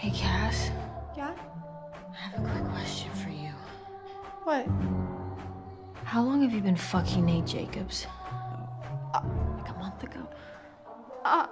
Hey, Cass. Yeah? I have a quick question for you. What? How long have you been fucking Nate Jacobs? Uh, like a month ago. Uh,